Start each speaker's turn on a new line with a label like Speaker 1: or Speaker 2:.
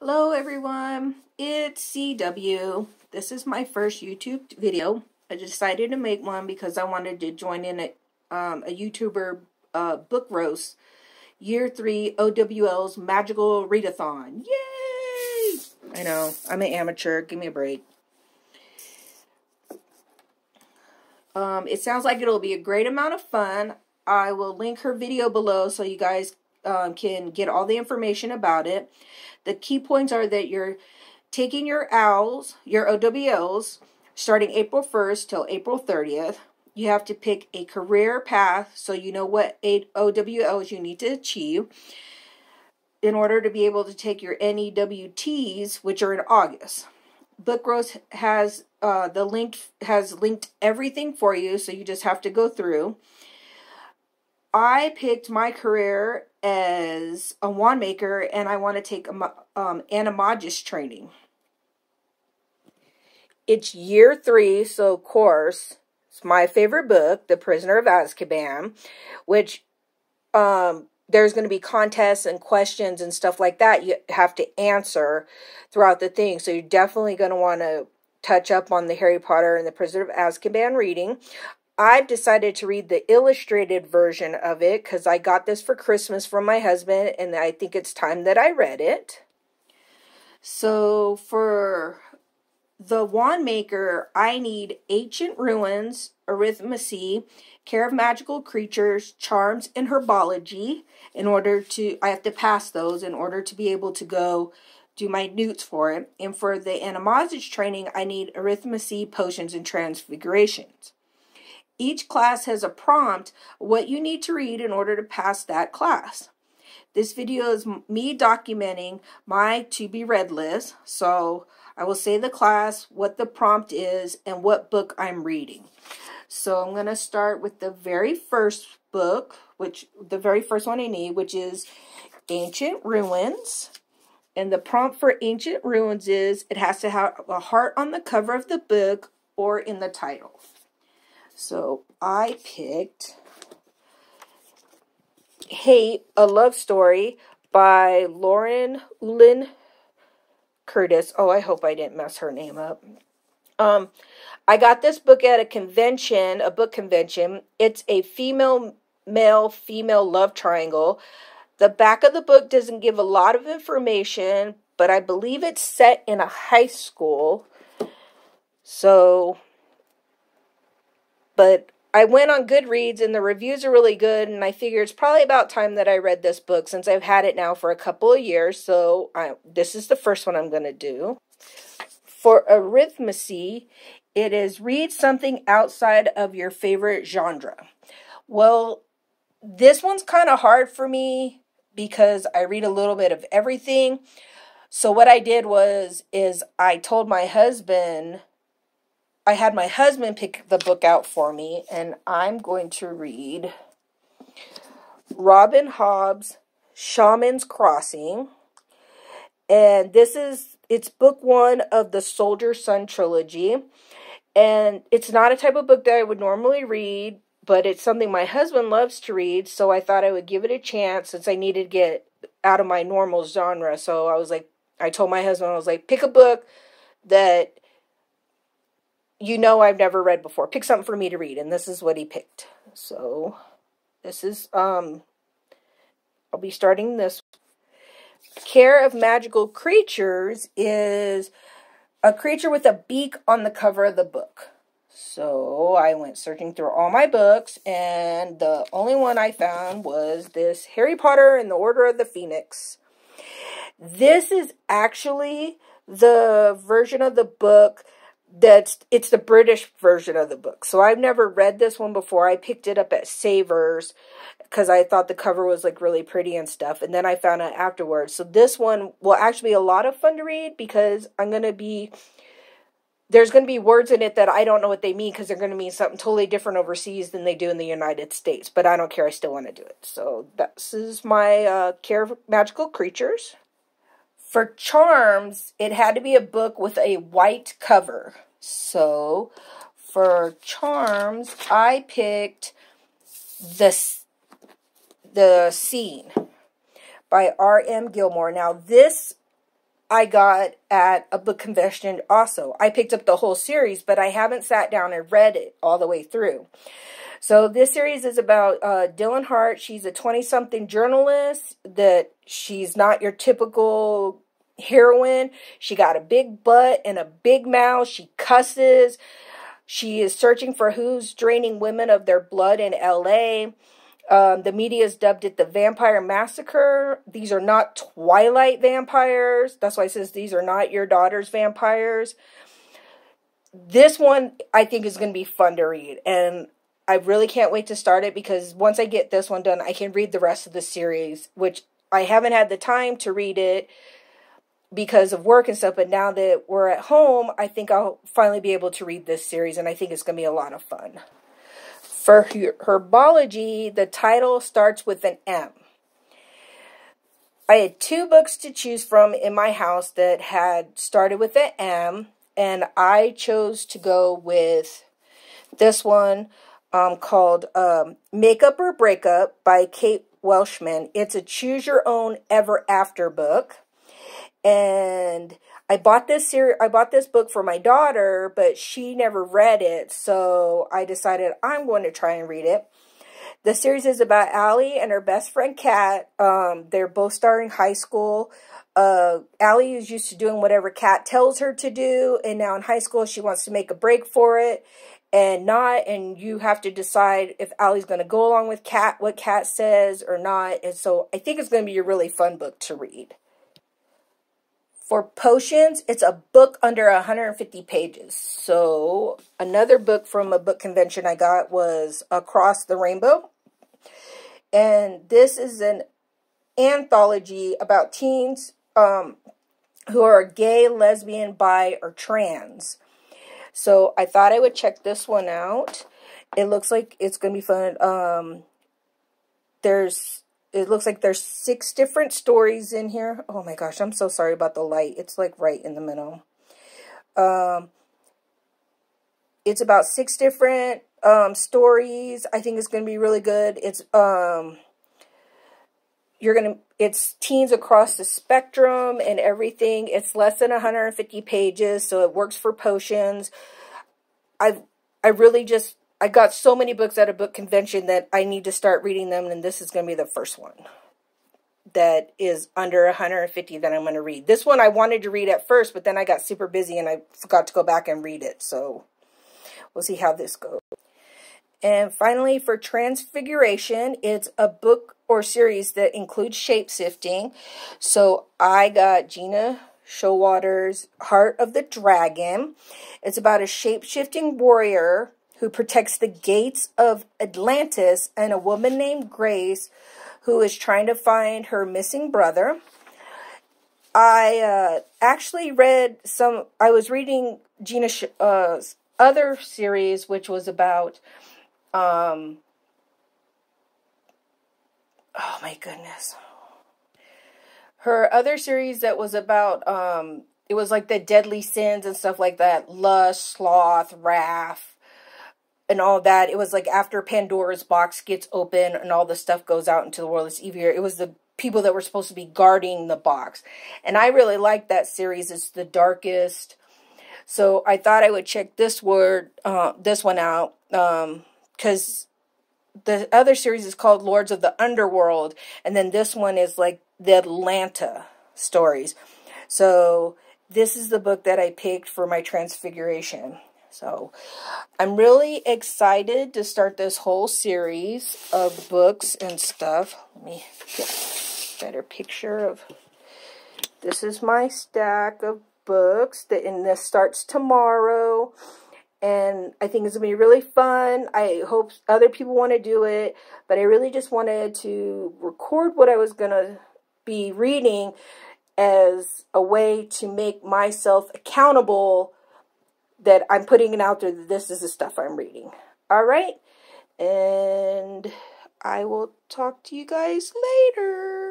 Speaker 1: Hello everyone, it's CW. This is my first YouTube video. I decided to make one because I wanted to join in a, um, a YouTuber uh, book roast. Year 3 OWL's Magical Readathon. Yay! I know, I'm an amateur. Give me a break. Um, it sounds like it'll be a great amount of fun. I will link her video below so you guys um, can get all the information about it. The key points are that you're taking your OWLs, your OWLs, starting April 1st till April 30th. You have to pick a career path so you know what OWLs you need to achieve in order to be able to take your NEWTs, which are in August. Book Roast has uh, the link has linked everything for you, so you just have to go through. I picked my career as a wand maker and I want to take um, animagus training. It's year three, so of course, it's my favorite book, The Prisoner of Azkaban, which um, there's going to be contests and questions and stuff like that you have to answer throughout the thing. So you're definitely going to want to touch up on the Harry Potter and the Prisoner of Azkaban reading. I've decided to read the illustrated version of it because I got this for Christmas from my husband and I think it's time that I read it. So for the wand maker, I need Ancient Runes, Arithmancy, Care of Magical Creatures, Charms, and Herbology in order to, I have to pass those in order to be able to go do my newts for it. And for the animagus training, I need Arithmancy, Potions, and Transfigurations. Each class has a prompt what you need to read in order to pass that class. This video is me documenting my to be read list. So I will say the class, what the prompt is, and what book I'm reading. So I'm going to start with the very first book, which the very first one I need, which is Ancient Runes. And the prompt for Ancient Runes is it has to have a heart on the cover of the book or in the title. So I picked Hate, a Love Story by Lauren Ulin Curtis. Oh, I hope I didn't mess her name up. Um, I got this book at a convention, a book convention. It's a female, male, female love triangle. The back of the book doesn't give a lot of information, but I believe it's set in a high school. So but I went on Goodreads and the reviews are really good, and I figure it's probably about time that I read this book since I've had it now for a couple of years. So I, this is the first one I'm going to do. For arithmancy, it is read something outside of your favorite genre. Well, this one's kind of hard for me because I read a little bit of everything. So what I did was is I told my husband I had my husband pick the book out for me, and I'm going to read Robin Hobb's Shaman's Crossing. And this is, it's book one of the Soldier Son trilogy. And it's not a type of book that I would normally read, but it's something my husband loves to read. So I thought I would give it a chance since I needed to get out of my normal genre. So I was like, I told my husband, I was like, pick a book that you know I've never read before. Pick something for me to read, and this is what he picked. So this is um I'll be starting this. Care of Magical Creatures is a creature with a beak on the cover of the book. So I went searching through all my books, and the only one I found was this Harry Potter and the Order of the Phoenix. This is actually the version of the book that's it's the British version of the book. So I've never read this one before. I picked it up at Savers because I thought the cover was like really pretty and stuff. And then I found it afterwards. So this one will actually be a lot of fun to read because I'm to be there's going to be words in it that I don't know what they mean because they're going to mean something totally different overseas than they do in the United States. But I don't care. I still want to do it. So this is my uh, Care of Magical Creatures. For charms, it had to be a book with a white cover. So for charms, I picked the, the Scene by R.M. Gilmore. Now this I got at a book convention also. I picked up the whole series, but I haven't sat down and read it all the way through. So this series is about uh, Dylan Hart. She's a 20-something journalist that she's not your typical heroine. She got a big butt and a big mouth. She cusses. She is searching for who's draining women of their blood in L.A., um, the media has dubbed it the Vampire Massacre. These are not Twilight vampires. That's why it says these are not your daughter's vampires. This one I think is going to be fun to read. And I really can't wait to start it because once I get this one done, I can read the rest of the series, which I haven't had the time to read it because of work and stuff. But now that we're at home, I think I'll finally be able to read this series. And I think it's going to be a lot of fun. For herbology, the title starts with an M. I had two books to choose from in my house that had started with an M, and I chose to go with this one um, called um, Makeup or Breakup by Kate Welshman. It's a choose your own ever after book. And I bought this series, I bought this book for my daughter, but she never read it, so I decided I'm going to try and read it. The series is about Allie and her best friend Kat. Um, they're both starting high school. Uh, Allie is used to doing whatever Kat tells her to do, and now in high school she wants to make a break for it and not, and you have to decide if Allie's going to go along with Cat what Cat says or not. And so I think it's going to be a really fun book to read. For potions, it's a book under 150 pages. So another book from a book convention I got was Across the Rainbow. And this is an anthology about teens um, who are gay, lesbian, bi, or trans. So I thought I would check this one out. It looks like it's going to be fun. Um, there's it looks like there's six different stories in here. Oh my gosh, I'm so sorry about the light. It's like right in the middle. Um, it's about six different um, stories. I think it's going to be really good. It's um, you're going to it's teens across the spectrum and everything. It's less than 150 pages, so it works for potions. I I really just I got so many books at a book convention that I need to start reading them, and this is going to be the first one that is under 150 that I'm going to read. This one I wanted to read at first, but then I got super busy and I forgot to go back and read it. So we'll see how this goes. And finally, for Transfiguration, it's a book or series that includes shape-shifting. So I got Gena Showalter's Heart of the Dragon. It's about a shape-shifting warrior who protects the gates of Atlantis, and a woman named Grace who is trying to find her missing brother. I uh, actually read some, I was reading Gena's uh, other series, which was about, um, oh my goodness. Her other series that was about, um, it was like the deadly sins and stuff like that. Lust, sloth, wrath, and all that. It was like after Pandora's box gets open and all the stuff goes out into the world, it's easier. It was the people that were supposed to be guarding the box. And I really like that series. It's the darkest. So I thought I would check this word, uh, this one out, because the other series is called Lords of the Underworld, and then this one is like the Atlantis stories. So this is the book that I picked for my Transfiguration. So I'm really excited to start this whole series of books and stuff. Let me get a better picture of this is my stack of books that and this starts tomorrow and I think it's going to be really fun. I hope other people want to do it, but I really just wanted to record what I was going to be reading as a way to make myself accountable that I'm putting it out there that this is the stuff I'm reading. All right? And I will talk to you guys later.